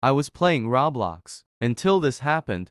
I was playing Roblox. Until this happened,